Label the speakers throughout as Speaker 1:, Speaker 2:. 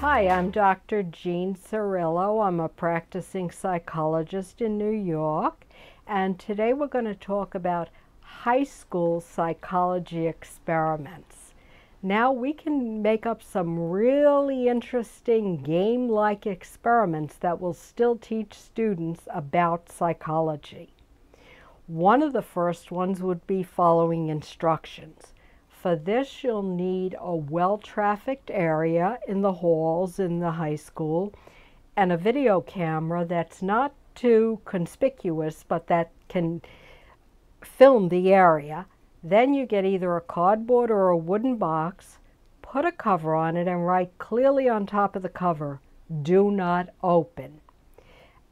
Speaker 1: Hi, I'm Dr. Jean Cirillo. I'm a practicing psychologist in New York, and today we're going to talk about high school psychology experiments. Now we can make up some really interesting game-like experiments that will still teach students about psychology. One of the first ones would be following instructions. For this, you'll need a well-trafficked area in the halls in the high school and a video camera that's not too conspicuous but that can film the area. Then you get either a cardboard or a wooden box, put a cover on it and write clearly on top of the cover, do not open.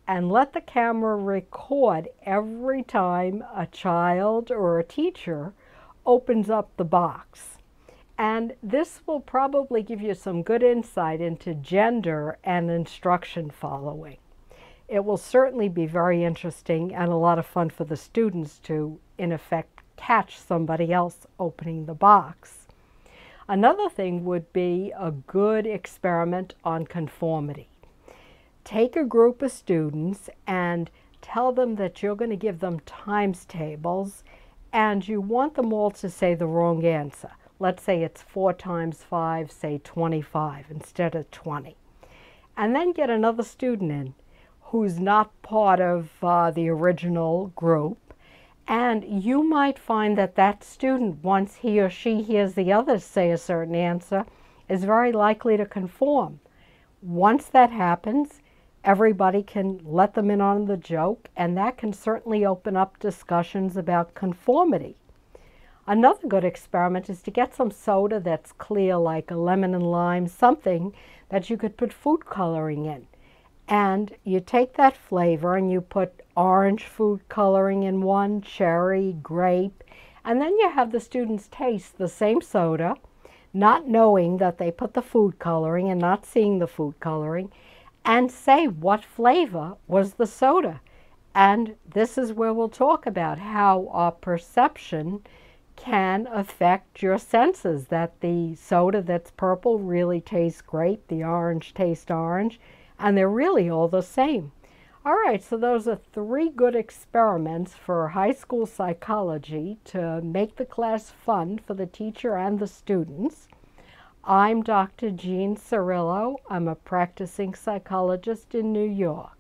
Speaker 1: And let the camera record every time a child or a teacher opens up the box. And this will probably give you some good insight into gender and instruction following. It will certainly be very interesting and a lot of fun for the students to, in effect, catch somebody else opening the box. Another thing would be a good experiment on conformity. Take a group of students and tell them that you're going to give them times tables and you want them all to say the wrong answer. Let's say it's 4 times 5, say 25 instead of 20. And then get another student in who's not part of uh, the original group. And you might find that that student, once he or she hears the others say a certain answer, is very likely to conform. Once that happens, everybody can let them in on the joke, and that can certainly open up discussions about conformity. Another good experiment is to get some soda that's clear, like a lemon and lime, something that you could put food coloring in. And you take that flavor and you put orange food coloring in one, cherry, grape, and then you have the students taste the same soda, not knowing that they put the food coloring and not seeing the food coloring, and say what flavor was the soda. And this is where we'll talk about how our perception can affect your senses. That the soda that's purple really tastes great, the orange tastes orange, and they're really all the same. All right, so those are three good experiments for high school psychology to make the class fun for the teacher and the students. I'm Dr. Jean Cirillo. I'm a practicing psychologist in New York.